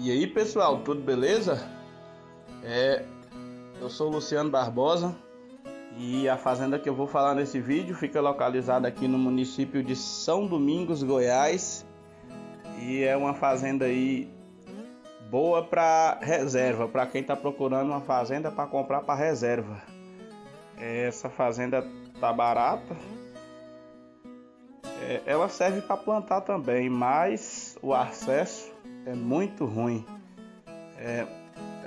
E aí pessoal, tudo beleza? É, eu sou Luciano Barbosa e a fazenda que eu vou falar nesse vídeo fica localizada aqui no município de São Domingos, Goiás. E é uma fazenda aí boa para reserva, para quem está procurando uma fazenda para comprar para reserva. Essa fazenda tá barata. É, ela serve para plantar também, mas o acesso é muito ruim. É,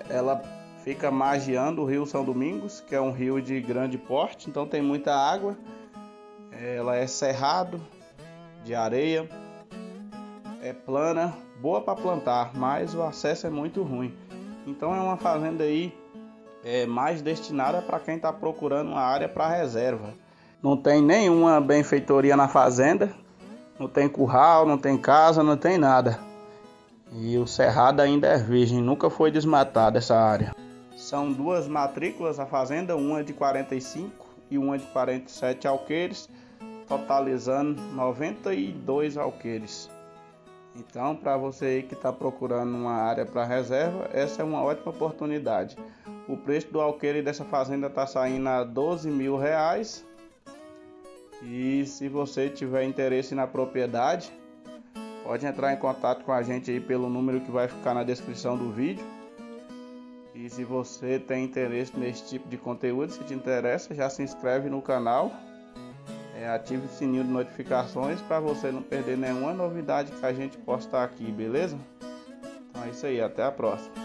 ela fica margeando o rio São Domingos, que é um rio de grande porte, então tem muita água. Ela é cerrado, de areia, é plana, boa para plantar, mas o acesso é muito ruim. Então é uma fazenda aí é, mais destinada para quem está procurando uma área para reserva. Não tem nenhuma benfeitoria na fazenda, não tem curral, não tem casa, não tem nada. E o cerrado ainda é virgem, nunca foi desmatada essa área. São duas matrículas a fazenda, uma de 45 e uma de 47 alqueires, totalizando 92 alqueires. Então, para você que está procurando uma área para reserva, essa é uma ótima oportunidade. O preço do alqueire dessa fazenda está saindo a 12 mil reais. E se você tiver interesse na propriedade, Pode entrar em contato com a gente aí pelo número que vai ficar na descrição do vídeo. E se você tem interesse nesse tipo de conteúdo, se te interessa, já se inscreve no canal. É, ative o sininho de notificações para você não perder nenhuma novidade que a gente postar aqui, beleza? Então é isso aí, até a próxima.